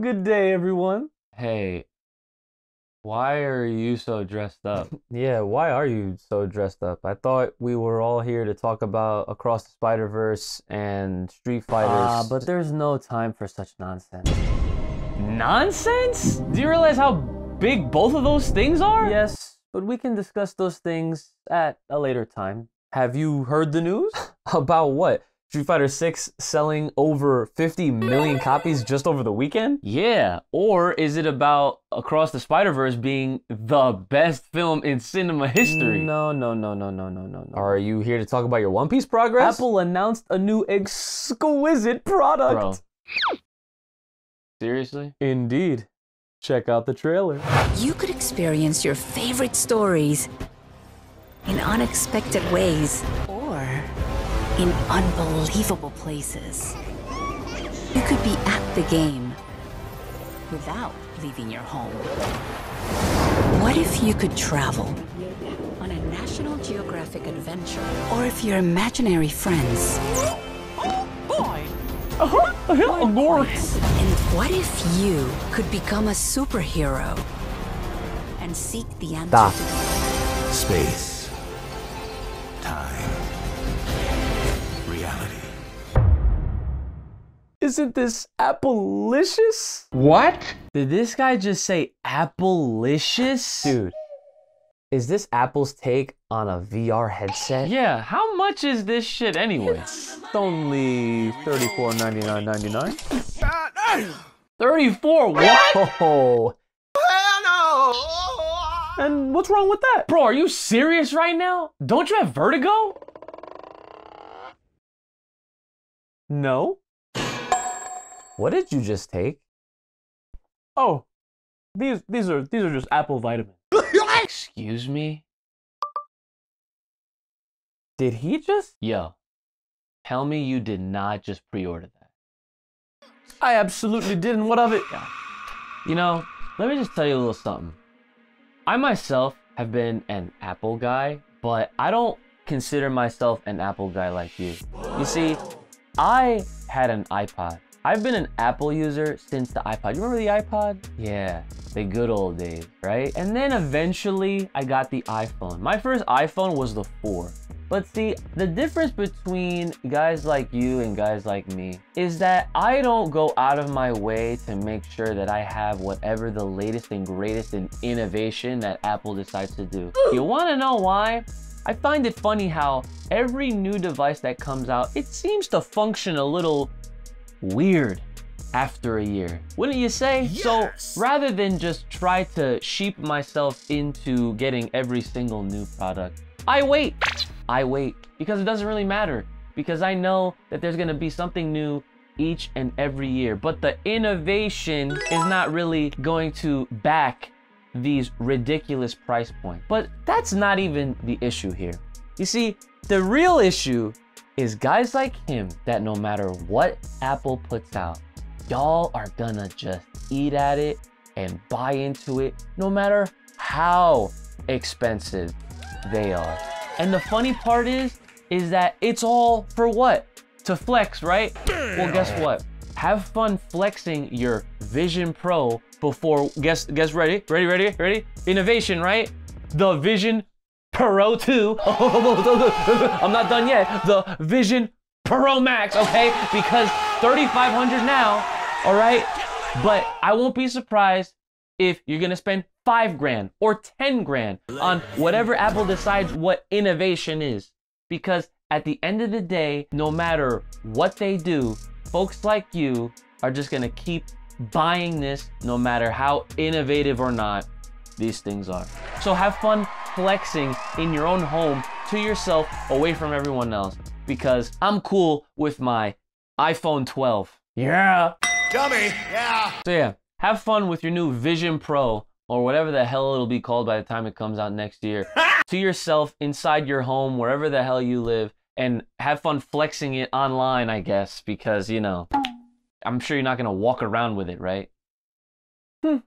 Good day, everyone. Hey, why are you so dressed up? Yeah, why are you so dressed up? I thought we were all here to talk about Across the Spider Verse and Street Fighters. Ah, but there's no time for such nonsense. Nonsense? Do you realize how big both of those things are? yes, but we can discuss those things at a later time. Have you heard the news? About what? Street Fighter 6 selling over 50 million copies just over the weekend? Yeah, or is it about Across the Spider Verse being the best film in cinema history? No, no, no, no, no, no, no, no. Are you here to talk about your One Piece progress? Apple announced a new exquisite product. Bro. Seriously? Indeed. Check out the trailer. You could experience your favorite stories in unexpected ways or in unbelievable places. You could be at the game without leaving your home. What if you could travel on a National Geographic adventure? Or if your imaginary friends And what if you could become a superhero and seek the answer Space. Time. Reality. Isn't this Applelicious? What? Did this guy just say Applelicious? Dude, is this Apple's take on a VR headset? Yeah, how much is this shit anyway? It's only $34.99.99. 34, what? Oh. And what's wrong with that? Bro, are you serious right now? Don't you have vertigo? No. What did you just take? Oh, these these are these are just apple vitamins. Excuse me? Did he just? Yo, tell me you did not just pre-order that. I absolutely didn't. What of it? You know, let me just tell you a little something. I myself have been an Apple guy, but I don't consider myself an Apple guy like you. You see, I had an iPod. I've been an Apple user since the iPod. You remember the iPod? Yeah, the good old days, right? And then eventually I got the iPhone. My first iPhone was the 4. But see, the difference between guys like you and guys like me is that I don't go out of my way to make sure that I have whatever the latest and greatest in innovation that Apple decides to do. You wanna know why? I find it funny how every new device that comes out, it seems to function a little weird after a year. Wouldn't you say? So rather than just try to sheep myself into getting every single new product, I wait. I wait because it doesn't really matter because I know that there's going to be something new each and every year. But the innovation is not really going to back these ridiculous price points. But that's not even the issue here. You see, the real issue is guys like him that no matter what Apple puts out, y'all are gonna just eat at it and buy into it no matter how expensive they are. And the funny part is, is that it's all for what? To flex, right? Well, guess what? Have fun flexing your Vision Pro before, guess, guess ready? Ready, ready, ready? Innovation, right? The Vision Pro 2. I'm not done yet. The Vision Pro Max, okay? Because 3500 now, all right? But I won't be surprised if you're gonna spend five grand or 10 grand on whatever Apple decides what innovation is. Because at the end of the day, no matter what they do, folks like you are just gonna keep buying this no matter how innovative or not these things are. So have fun flexing in your own home to yourself away from everyone else because I'm cool with my iPhone 12. Yeah. Dummy. Yeah. So yeah, have fun with your new Vision Pro or whatever the hell it'll be called by the time it comes out next year to yourself inside your home, wherever the hell you live, and have fun flexing it online, I guess, because, you know, I'm sure you're not gonna walk around with it, right? Hmm.